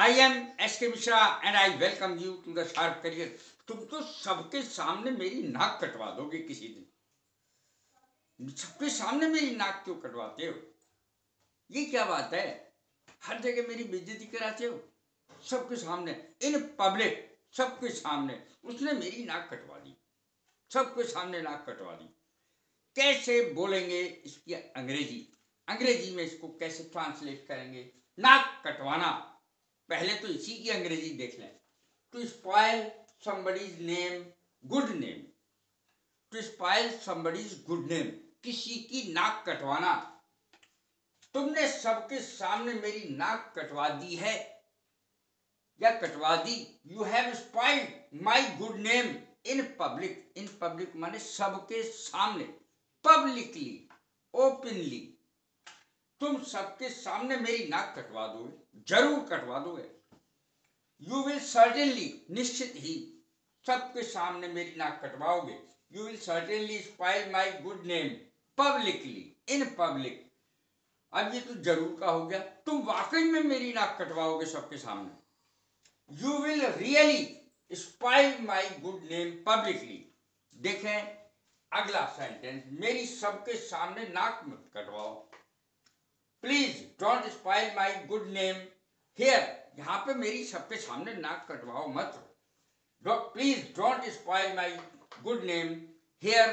I am S K Mishra and I welcome you to the sharp career तुम तो सबके सामने मेरी नाक कटवा दोगे किसी दिन। सबके सामने मेरी नाक क्यों कटवाते हो? ये क्या बात है? हर जगह मेरी बेइज्जती कराते हो? सबके सामने इन पब्लिक सबके सामने। उसने मेरी नाक कटवा दी। सबके सामने नाक कटवा दी। कैसे बोलेंगे इसकी अंग्रेज़ी? अंग्रेज़ी में इसको कैसे ट्रांसलेट करेंगे? नाक कटवाना। पहले तो इसी की अंग्रेज़ी देख लें। To spoil somebody's name good name to spoil somebody's good name किसी की नाक कटवाना। तुमने सबके सामने मेरी नाक कटवा दी है, या कटवा दी? You have spoiled my good name in public in public माने सबके सामने पब्लिकली ओपनली तुम सबके सामने मेरी नाक कटवा दोगे, ज़रूर कटवा दोगे। यू विल सर्टेनली निश्चित ही, सबके सामने मेरी नाक कटवाओगे। You will certainly spoil my good name publicly in public अब ये तो ज़रूर का हो गया। तुम वाकई में मेरी नाक कटवाओगे सबके सामने। You will really spoil my good name publicly देखें, अगला सेंटेंस मेरी सबके सामने नाक मत कटवाओ। Please don't spoil my good name here यहाँ पे मेरी सबके सामने नाक कटवाओ मत। Please don't spoil my good name here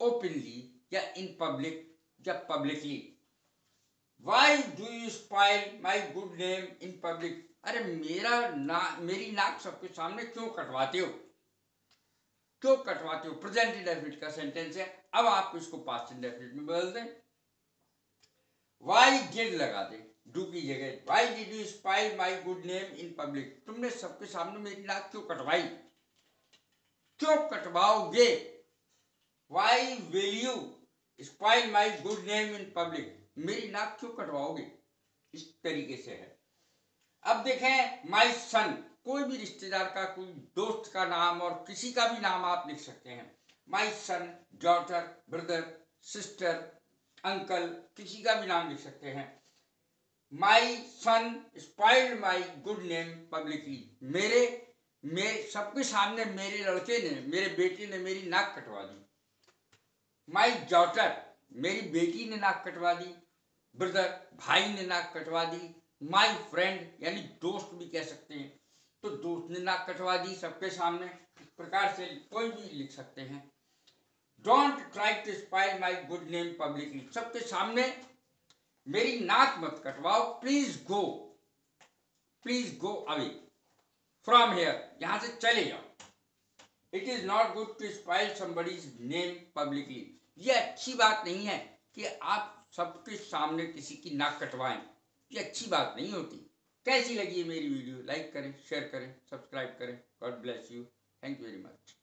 openly या इन पब्लिक या publicly why do you spoil my good name in public अरे मेरा ना, मेरी नाक सबके सामने क्यों कटवाते हो? क्यों कटवाते हो? प्रेजेंट इंडेफिनिट का सेंटेंस है। अब आप इसको पास्ट इंडेफिनिट में बदल दें। वाई डिड लगा दे? डू की जगह। Why did you spoil my good name in public तुमने सबके सामने मेरी नाक क्यों कटवाई? क्यों कटवाओगे? Why will you spoil my good name in public मेरी नाक क्यों कटवाओगे? इस तरीके से है। अब देखें माई सन कोई भी रिश्तेदार का, कोई दोस्त का नाम और किसी का भी नाम आप लिख सकते हैं। My son daughter brother sister uncle किसी का भी नाम लिख सकते हैं। My son spoiled my good name publicly मेरे मेरे, सबके सामने मेरे लड़के ने, मेरे बेटे ने मेरी नाक कटवा दी। माई डॉटर मेरी बेटी ने नाक कटवा दी। ब्रदर भाई ने नाक कटवा दी। माई फ्रेंड यानी दोस्त भी कह सकते हैं। तो दोस्त ने नाक कटवा दी सबके सामने। इस प्रकार से कोई भी लिख सकते हैं। Don't try to spoil my good name publicly सबके सामने मेरी नाक मत कटवाओ। Please go please go away from here यहाँ से चले जाओ। It is not good to spoil somebody's name publicly ये अच्छी बात नहीं है कि आप सबके सामने किसी की नाक कटवाएँ। ये अच्छी बात नहीं होती। कैसी लगी है मेरी वीडियो? लाइक करें शेयर करें सब्सक्राइब करें। God bless you thank you very much